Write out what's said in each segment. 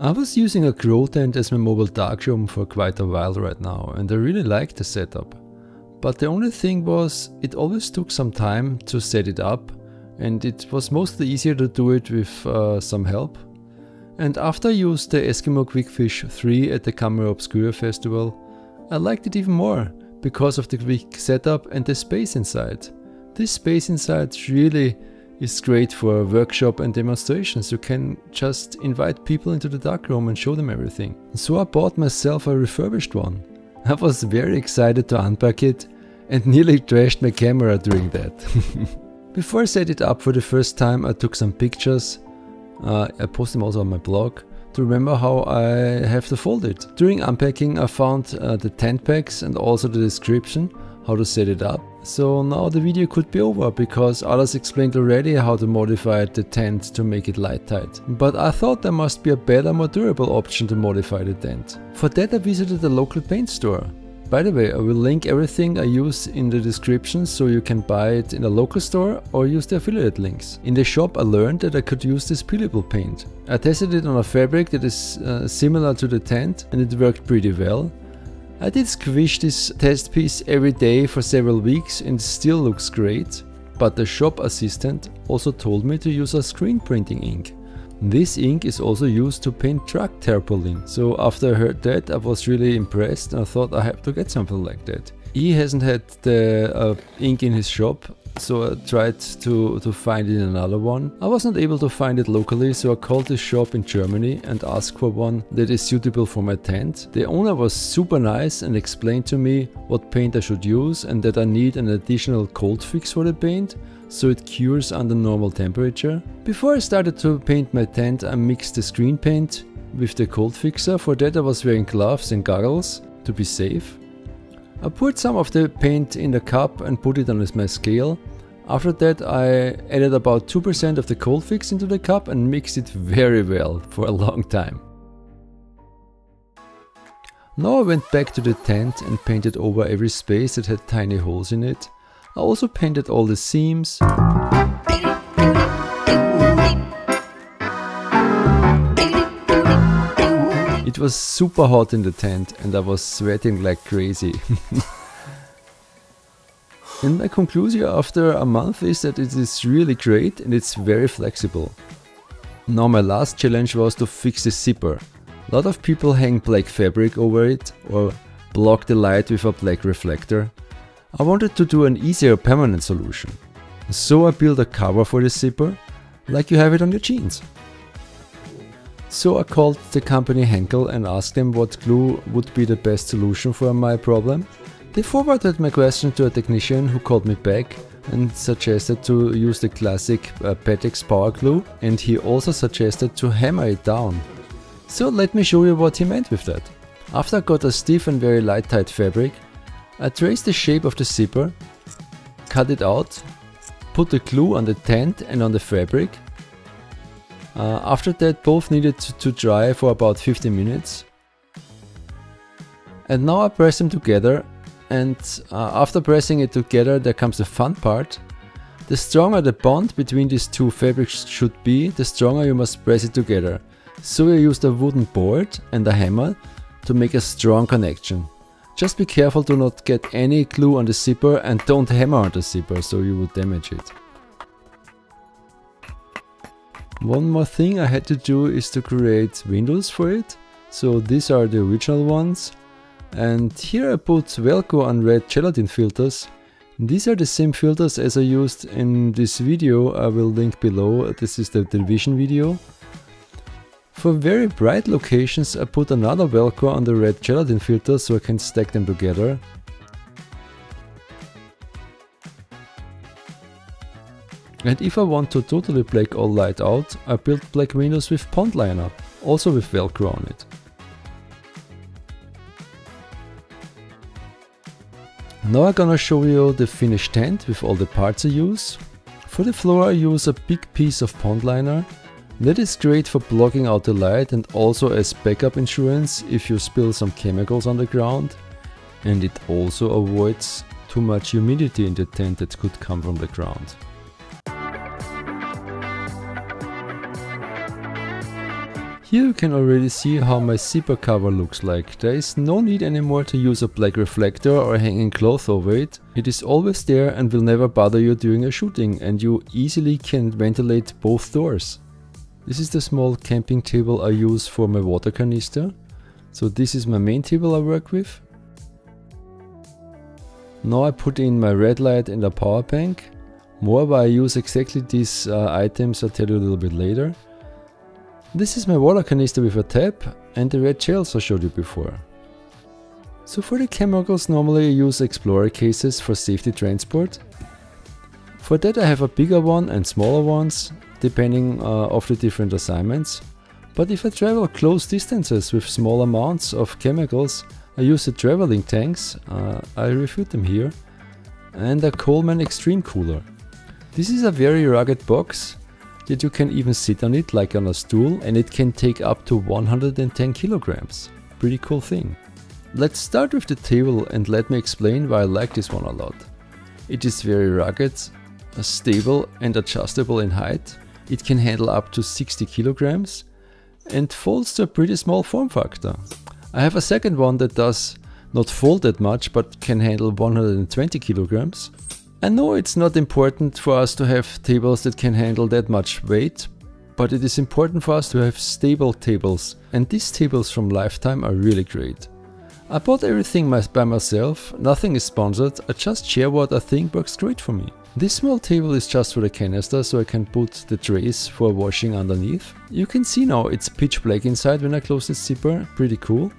I was using a grow tent as my mobile darkroom for quite a while right now and I really liked the setup. But the only thing was, it always took some time to set it up and it was mostly easier to do it with uh, some help. And after I used the Eskimo Quickfish 3 at the Camera Obscura festival, I liked it even more because of the quick setup and the space inside. This space inside really is great for workshop and demonstrations. You can just invite people into the darkroom and show them everything. So I bought myself a refurbished one. I was very excited to unpack it and nearly trashed my camera doing that. Before I set it up for the first time I took some pictures, uh, I post them also on my blog, to remember how I have to fold it. During unpacking I found uh, the tent pegs and also the description how to set it up. So now the video could be over because others explained already how to modify the tent to make it light tight. But I thought there must be a better more durable option to modify the tent. For that I visited a local paint store. By the way, I will link everything I use in the description so you can buy it in a local store or use the affiliate links. In the shop I learned that I could use this peelable paint. I tested it on a fabric that is uh, similar to the tent and it worked pretty well. I did squish this test piece every day for several weeks and still looks great, but the shop assistant also told me to use a screen printing ink. This ink is also used to paint truck tarpaulin, so after I heard that I was really impressed and I thought I have to get something like that. He hasn't had the uh, ink in his shop so I tried to, to find it another one. I was not able to find it locally, so I called this shop in Germany and asked for one that is suitable for my tent. The owner was super nice and explained to me what paint I should use and that I need an additional cold fix for the paint so it cures under normal temperature. Before I started to paint my tent I mixed the screen paint with the cold fixer, for that I was wearing gloves and goggles to be safe. I poured some of the paint in the cup and put it on my scale. After that I added about 2% of the cold fix into the cup and mixed it very well for a long time. Now I went back to the tent and painted over every space that had tiny holes in it. I also painted all the seams. It was super hot in the tent and I was sweating like crazy. and my conclusion after a month is that it is really great and it's very flexible. Now my last challenge was to fix the zipper. A lot of people hang black fabric over it or block the light with a black reflector. I wanted to do an easier permanent solution. So I built a cover for the zipper, like you have it on your jeans. So I called the company Henkel and asked them what glue would be the best solution for my problem. They forwarded my question to a technician who called me back and suggested to use the classic uh, Pattex power glue and he also suggested to hammer it down. So let me show you what he meant with that. After I got a stiff and very light tight fabric, I traced the shape of the zipper, cut it out, put the glue on the tent and on the fabric uh, after that both needed to, to dry for about 15 minutes. And now I press them together and uh, after pressing it together there comes the fun part. The stronger the bond between these two fabrics should be, the stronger you must press it together. So I used a wooden board and a hammer to make a strong connection. Just be careful to not get any glue on the zipper and don't hammer on the zipper so you will damage it. One more thing I had to do is to create windows for it. So these are the original ones. And here I put Velcro on red gelatin filters. These are the same filters as I used in this video I will link below. This is the television video. For very bright locations I put another Velcro on the red gelatin filter so I can stack them together. And if I want to totally black all light out, I build black windows with pond liner, also with velcro on it. Now I'm gonna show you the finished tent with all the parts I use. For the floor I use a big piece of pond liner. That is great for blocking out the light and also as backup insurance if you spill some chemicals on the ground. And it also avoids too much humidity in the tent that could come from the ground. Here you can already see how my zipper cover looks like. There is no need anymore to use a black reflector or hanging cloth over it. It is always there and will never bother you during a shooting and you easily can ventilate both doors. This is the small camping table I use for my water canister. So this is my main table I work with. Now I put in my red light and a power bank. More why I use exactly these uh, items I'll tell you a little bit later. This is my water canister with a tap and the red shells I showed you before. So for the chemicals normally I use explorer cases for safety transport. For that I have a bigger one and smaller ones depending uh, of the different assignments. But if I travel close distances with small amounts of chemicals I use the traveling tanks, uh, I reviewed them here, and a Coleman Extreme Cooler. This is a very rugged box that you can even sit on it like on a stool and it can take up to 110 kilograms. Pretty cool thing. Let's start with the table and let me explain why I like this one a lot. It is very rugged, stable and adjustable in height. It can handle up to 60 kilograms and folds to a pretty small form factor. I have a second one that does not fold that much but can handle 120 kilograms. I know it's not important for us to have tables that can handle that much weight, but it is important for us to have stable tables and these tables from Lifetime are really great. I bought everything by myself, nothing is sponsored, I just share what I think works great for me. This small table is just for the canister so I can put the trays for washing underneath. You can see now it's pitch black inside when I close the zipper, pretty cool.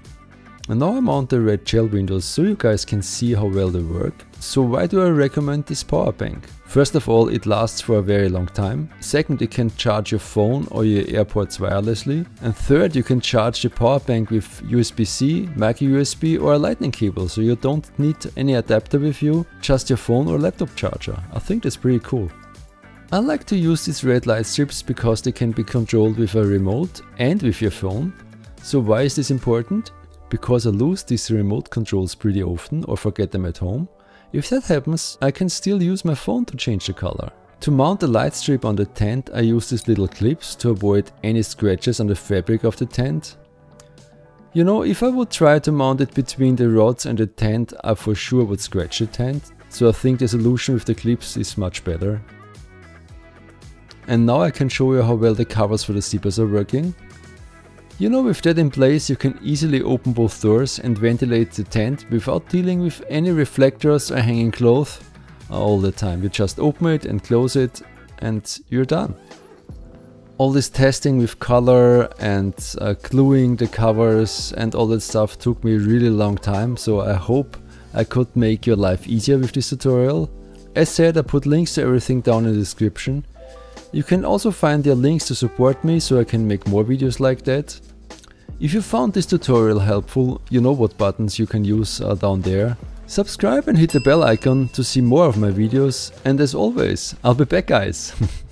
And now I mount the red gel windows so you guys can see how well they work. So why do I recommend this power bank? First of all, it lasts for a very long time. Second, you can charge your phone or your AirPods wirelessly. And third, you can charge the power bank with USB-C, micro USB or a lightning cable, so you don't need any adapter with you, just your phone or laptop charger. I think that's pretty cool. I like to use these red light strips because they can be controlled with a remote and with your phone. So why is this important? Because I lose these remote controls pretty often or forget them at home. If that happens, I can still use my phone to change the color. To mount the light strip on the tent, I use these little clips to avoid any scratches on the fabric of the tent. You know, if I would try to mount it between the rods and the tent, I for sure would scratch the tent, so I think the solution with the clips is much better. And now I can show you how well the covers for the zippers are working. You know with that in place you can easily open both doors and ventilate the tent without dealing with any reflectors or hanging cloth all the time. You just open it and close it and you're done. All this testing with color and uh, gluing the covers and all that stuff took me a really long time so I hope I could make your life easier with this tutorial. As said I put links to everything down in the description. You can also find their links to support me so I can make more videos like that. If you found this tutorial helpful, you know what buttons you can use uh, down there. Subscribe and hit the bell icon to see more of my videos and as always, I'll be back guys!